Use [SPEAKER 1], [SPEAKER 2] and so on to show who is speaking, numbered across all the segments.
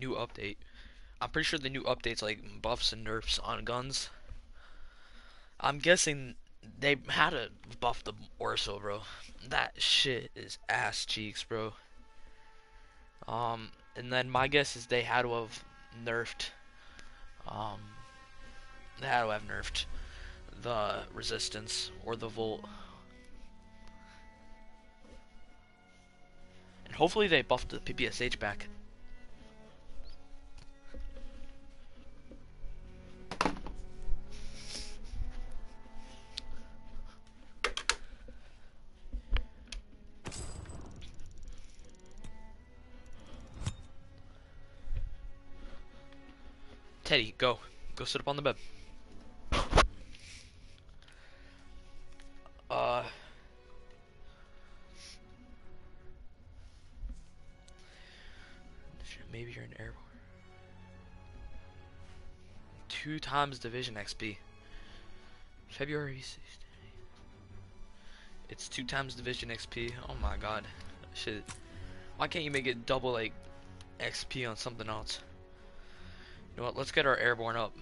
[SPEAKER 1] new update. I'm pretty sure the new update's like buffs and nerfs on guns. I'm guessing they had to buff the Orso, bro. That shit is ass cheeks, bro. Um, and then my guess is they had to have nerfed. Um, they had to have nerfed the resistance or the Volk. And hopefully they buffed the PPSH back. Go. Go sit up on the bed. Uh. Maybe you're an airborne. Two times division XP. February 16th. It's two times division XP. Oh my god. Shit. Why can't you make it double like XP on something else? You know what? Let's get our airborne up.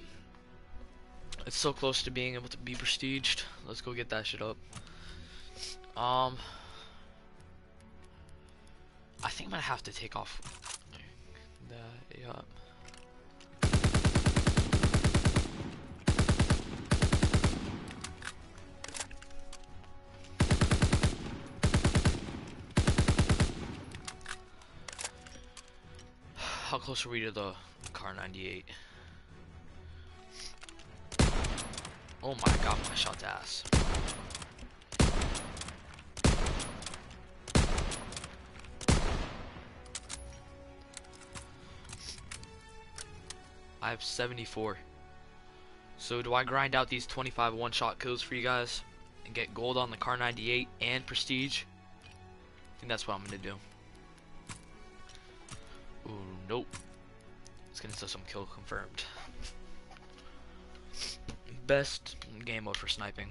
[SPEAKER 1] It's so close to being able to be prestiged. Let's go get that shit up. Um, I think I'm gonna have to take off. The, yeah. How close are we to the Kar 98? Oh my god, my shot's ass. I have 74. So do I grind out these 25 one-shot kills for you guys and get gold on the Kar 98 and prestige? I think that's what I'm gonna do. Ooh, nope. Let's get into some kill confirmed. Best game mode for sniping.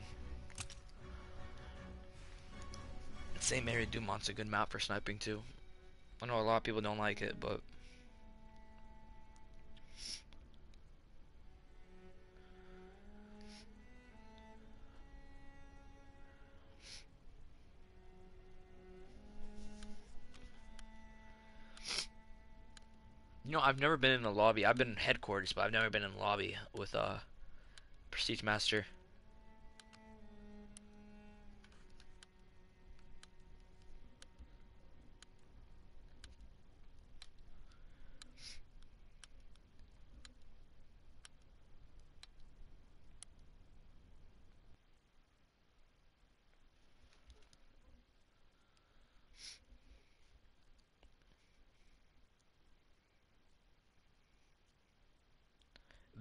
[SPEAKER 1] Sainte Marie du Mont's a good map for sniping too. I know a lot of people don't like it, but know, I've never been in a lobby. I've been in headquarters, but I've never been in a lobby with a uh, Prestige Master.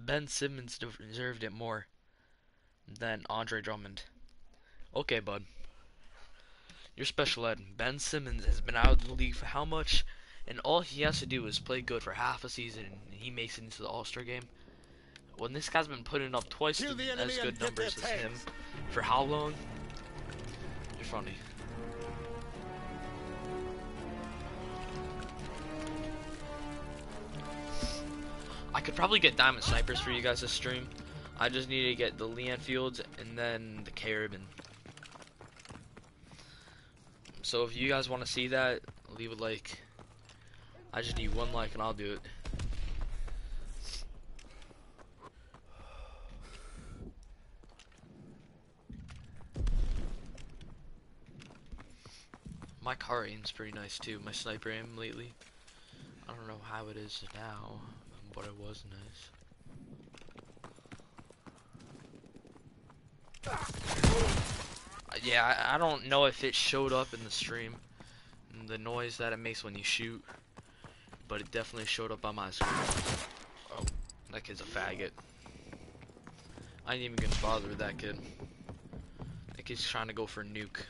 [SPEAKER 1] Ben Simmons deserved it more than Andre Drummond. Okay, bud. You're special ed. Ben Simmons has been out of the league for how much? And all he has to do is play good for half a season and he makes it into the All-Star game. When this guy's been putting up twice the, as good numbers as him for how long? You're funny. Could probably get Diamond Snipers for you guys to stream. I just need to get the Lee Enfields and then the Karabin. So if you guys want to see that, leave a like. I just need one like and I'll do it. My car aim's pretty nice too, my sniper aim lately. I don't know how it is now but it was nice. Yeah, I, I don't know if it showed up in the stream, the noise that it makes when you shoot, but it definitely showed up on my screen. Oh, that kid's a faggot. I ain't even gonna bother with that kid. That kid's trying to go for nuke.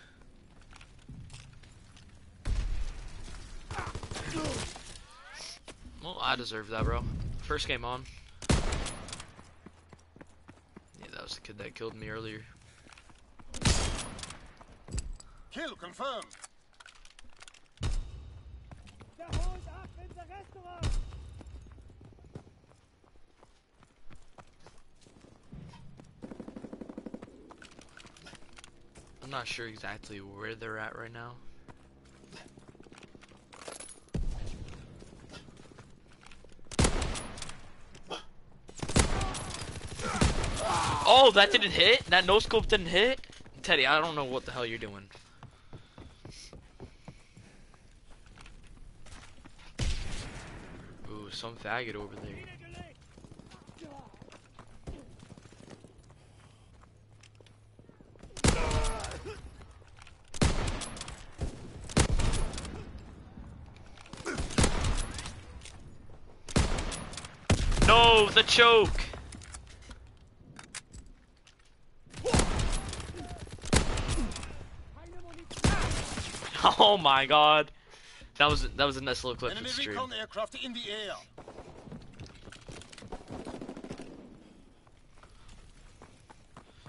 [SPEAKER 1] Well, I deserve that, bro. First game on. Yeah, that was the kid that killed me earlier.
[SPEAKER 2] Kill confirmed.
[SPEAKER 1] I'm not sure exactly where they're at right now. Oh, that didn't hit? That no scope didn't hit? Teddy, I don't know what the hell you're doing. Ooh, some faggot over there. No, the choke! Oh my god. That was that was a nice little clip
[SPEAKER 2] Enemy recon aircraft in the air.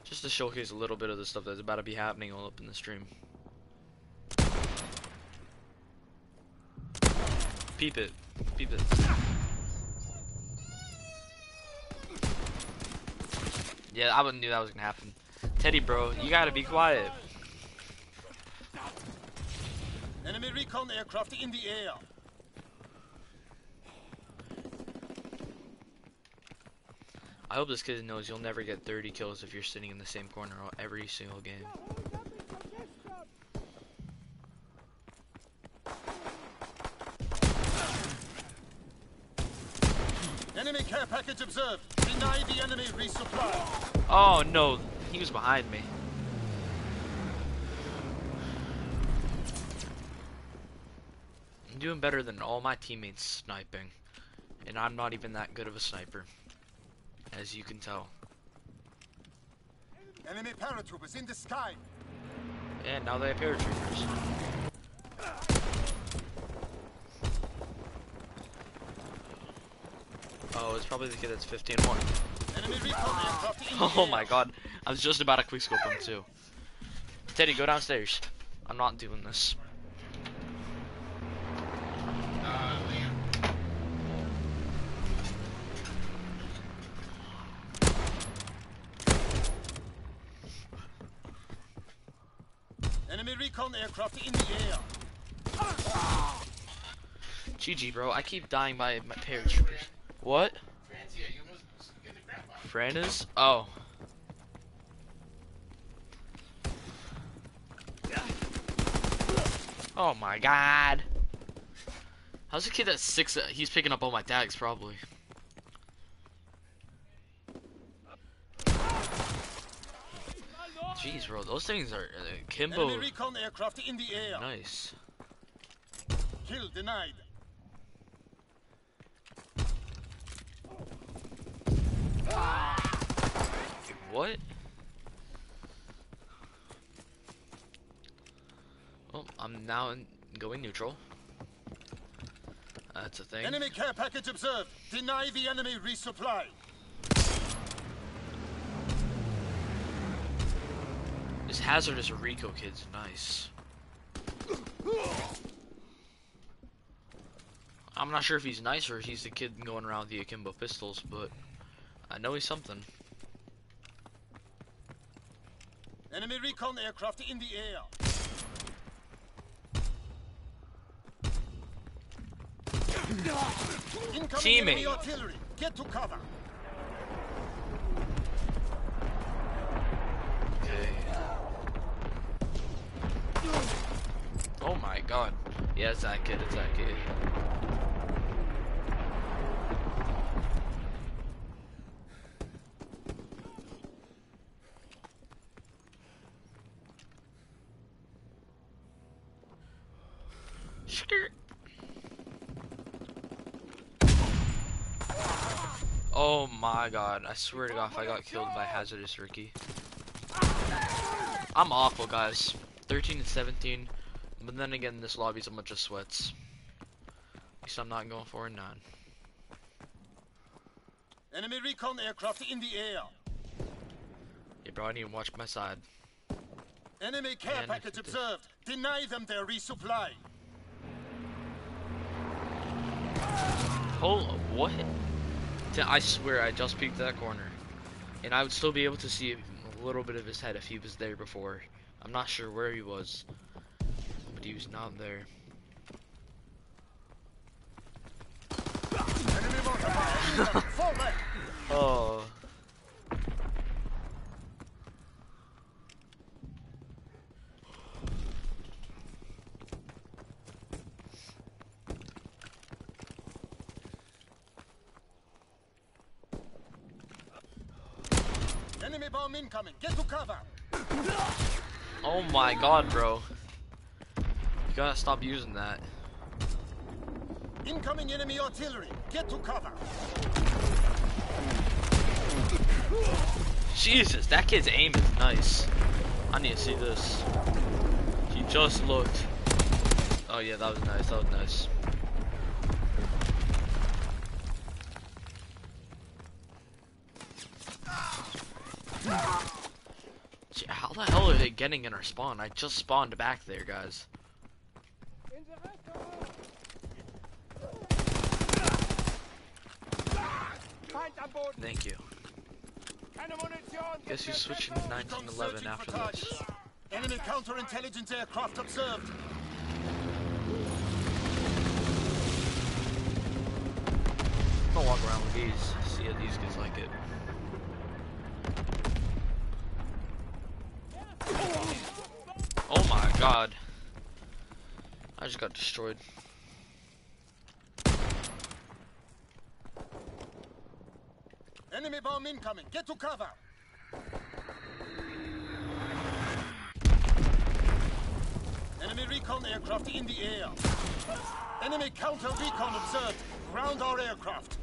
[SPEAKER 1] Just to showcase a little bit of the stuff that's about to be happening all up in the stream. Peep it. Peep it. Yeah, I wouldn't knew that was gonna happen. Teddy, bro, you gotta be quiet.
[SPEAKER 2] Enemy recon aircraft in the air.
[SPEAKER 1] I hope this kid knows you'll never get 30 kills if you're sitting in the same corner every single game.
[SPEAKER 2] Enemy care package observed. Deny the enemy resupply.
[SPEAKER 1] Oh no, he was behind me. I'm doing better than all my teammates sniping. And I'm not even that good of a sniper. As you can tell.
[SPEAKER 2] Enemy paratroopers in the sky.
[SPEAKER 1] And now they have paratroopers. Oh, it's probably the kid that's 15 1.
[SPEAKER 2] Enemy recon aircraft in the
[SPEAKER 1] Oh my god. I was just about to quickscope him too. Teddy, go downstairs. I'm not doing this.
[SPEAKER 2] Enemy recon aircraft in the air.
[SPEAKER 1] GG, bro. I keep dying by my paratroopers. What? Francis? Oh. Oh my god. How's a kid that's six? Uh, he's picking up all my tags, probably. Bro. Those things are uh, Kimbo.
[SPEAKER 2] Enemy recon aircraft in the air.
[SPEAKER 1] Nice.
[SPEAKER 2] Kill denied.
[SPEAKER 1] What? Well, I'm now in, going neutral. That's a thing.
[SPEAKER 2] Enemy care package observed. Deny the enemy resupply.
[SPEAKER 1] This hazardous Rico kid's nice. I'm not sure if he's nice or if he's the kid going around with the akimbo pistols, but I know he's something.
[SPEAKER 2] Enemy recon aircraft in the air. Incoming
[SPEAKER 1] Teammate.
[SPEAKER 2] artillery. Get to cover.
[SPEAKER 1] Oh my god. Yeah, it's that kid, it's that kid. Oh my god, I swear to god if I got killed by Hazardous Ricky. I'm awful, guys. 13 and 17. But then again, this lobby's a bunch of sweats. At least I'm not going for a 9.
[SPEAKER 2] Enemy recon aircraft in the air.
[SPEAKER 1] Yeah, bro, I need to watch my side.
[SPEAKER 2] Enemy care
[SPEAKER 1] And-
[SPEAKER 2] package observed. Deny them their resupply.
[SPEAKER 1] Hold what? I swear I just peeked that corner. And I would still be able to see a little bit of his head if he was there before. I'm not sure where he was, but he was not there.
[SPEAKER 2] Enemy mortar fire. Fall back.
[SPEAKER 1] Oh.
[SPEAKER 2] Enemy bomb incoming. Get to cover.
[SPEAKER 1] Oh my god, bro. Gotta stop using that.
[SPEAKER 2] Incoming enemy artillery. Get to cover.
[SPEAKER 1] Jesus, that kid's aim is nice. I need to see this. He just looked. Oh yeah, that was nice. That was nice. Gee, How the hell are they getting in our spawn? I just spawned back there, guys. Thank you. Guess you're switching to 1911 after this.
[SPEAKER 2] Enemy counterintelligence aircraft observed.
[SPEAKER 1] I'm gonna walk around with these, see how these kids like it. Oh my god. I just got destroyed.
[SPEAKER 2] Enemy bomb incoming. Get to cover. Enemy recon aircraft in the air. Enemy counter recon observed. Ground our aircraft.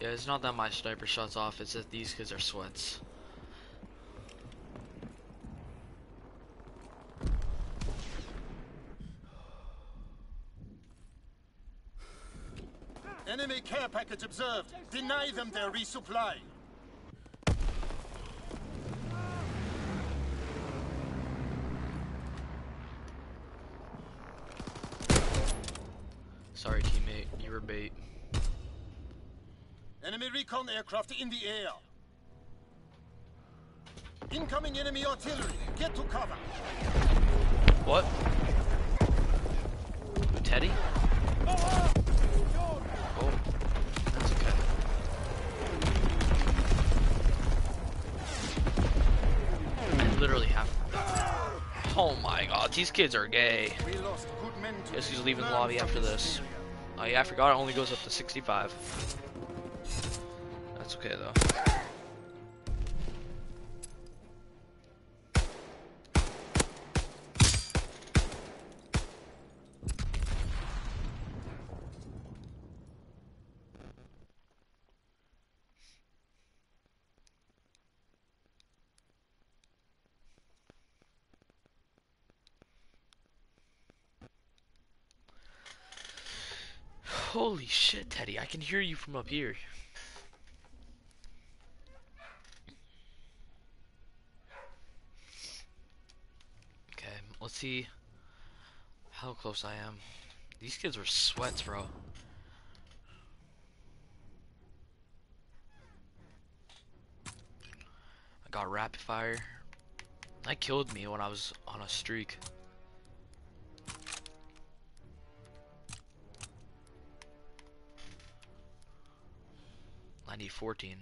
[SPEAKER 1] Yeah, it's not that my sniper shots off, it's that these kids are sweats.
[SPEAKER 2] Enemy care package observed. Deny them their resupply.
[SPEAKER 1] Sorry teammate, you were bait.
[SPEAKER 2] Enemy recon aircraft in the air. Incoming enemy artillery. Get to cover.
[SPEAKER 1] What? Teddy? Oh, that's these kids are gay. Guess he's leaving the lobby after
[SPEAKER 2] this.
[SPEAKER 1] Oh yeah, I forgot it only goes up to 65. That's okay though. Holy shit, Teddy, I can hear you from up here. Okay, let's see how close I am. These kids were sweats, bro. I got rapid fire. That killed me when I was on a streak. Ninety fourteen.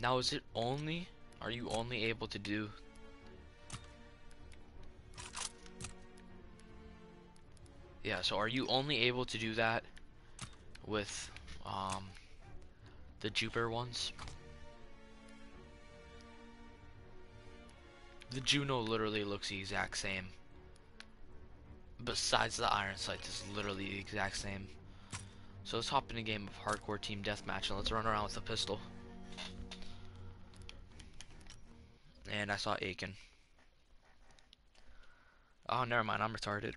[SPEAKER 1] Now is it only are you only able to do Yeah, so are you only able to do that with um the Jupiter ones? The Juno literally looks the exact same. Besides the Iron sights is literally the exact same. So let's hop in a game of hardcore team deathmatch and let's run around with a pistol. And I saw Aiken. Oh, never mind. I'm retarded.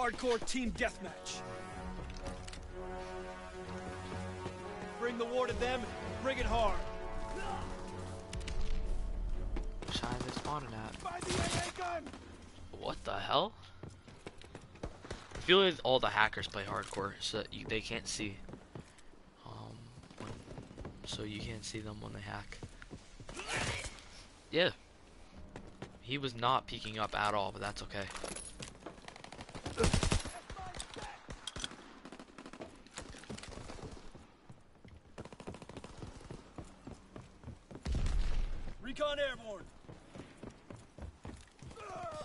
[SPEAKER 3] Hardcore team deathmatch. Bring the war to them, bring it hard.
[SPEAKER 1] Side they spawning at?
[SPEAKER 3] The
[SPEAKER 1] What the hell? I feel like all the hackers play hardcore so that you, they can't see. Um, when, so you can't see them when they hack. Yeah. He was not peeking up at all, but that's okay.
[SPEAKER 3] Recon airborne.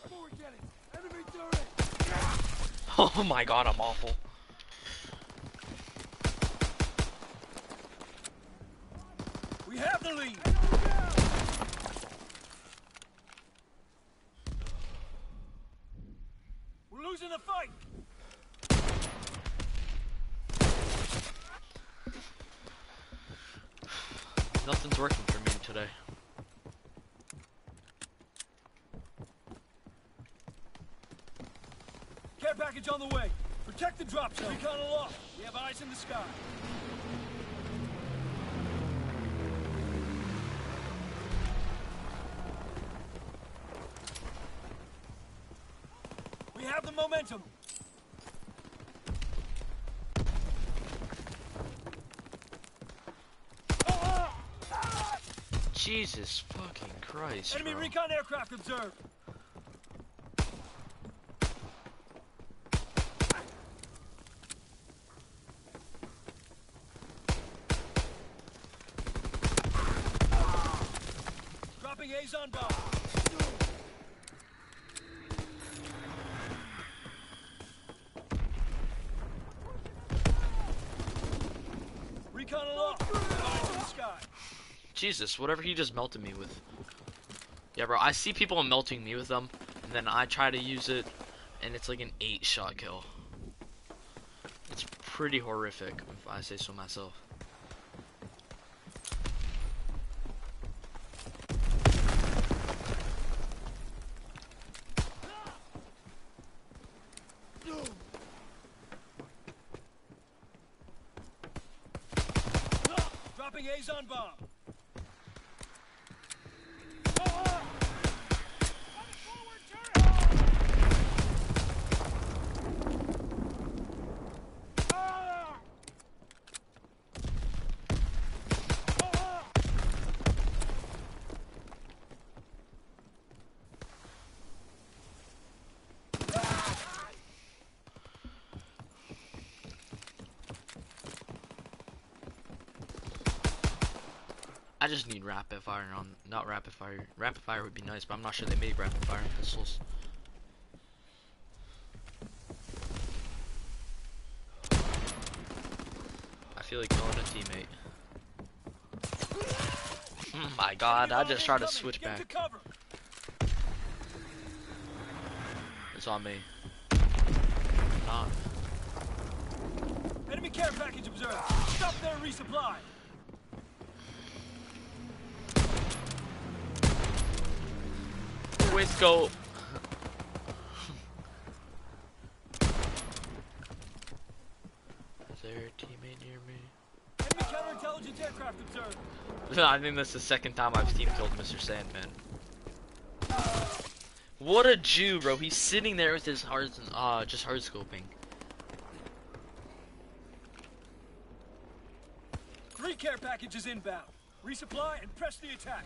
[SPEAKER 3] Forward getting. Enemy turret.
[SPEAKER 1] Oh my god, I'm awful.
[SPEAKER 3] We have the lead. We're losing the fight.
[SPEAKER 1] Nothing's working for me today.
[SPEAKER 3] Care package on the way. Protect the drop zone. Recon aloft. We have eyes in the sky. We have the momentum.
[SPEAKER 1] Jesus fucking Christ,
[SPEAKER 3] Enemy
[SPEAKER 1] bro.
[SPEAKER 3] recon aircraft observed.
[SPEAKER 1] Jesus, whatever he just melted me with. Yeah, bro, I see people melting me with them, and then I try to use it, and it's like an eight shot kill. It's pretty horrific, if I say so myself.
[SPEAKER 3] Dropping on bomb.
[SPEAKER 1] Just need rapid fire on, not rapid fire. Rapid fire would be nice, but I'm not sure they made rapid fire pistols. I feel like killing a teammate. Oh my god, I just tried to switch back. It's on me. Not.
[SPEAKER 3] Enemy care package observed. Stop their resupply.
[SPEAKER 1] Wait, go. Is there a teammate near me?
[SPEAKER 3] Enemy counterintelligence aircraft observed.
[SPEAKER 1] I think that's the second time I've team killed Mr. Sandman. What a Jew, bro. He's sitting there with his hard, uh, just hard scoping.
[SPEAKER 3] Three care packages inbound. Resupply and press the attack.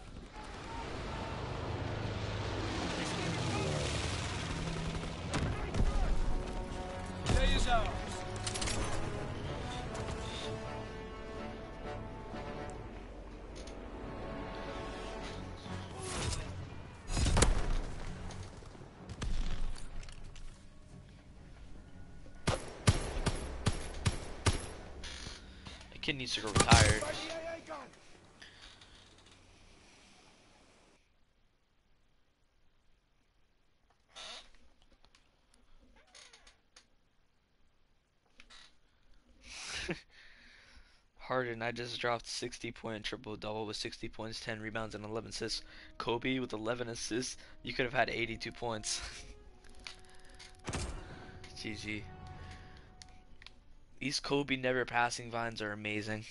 [SPEAKER 3] Ours.
[SPEAKER 1] The kid needs to go Harden, I just dropped 60 point triple double with 60 points, 10 rebounds, and 11 assists. Kobe with 11 assists. You could have had 82 points. GG. These Kobe never passing vines are amazing.